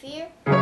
fear?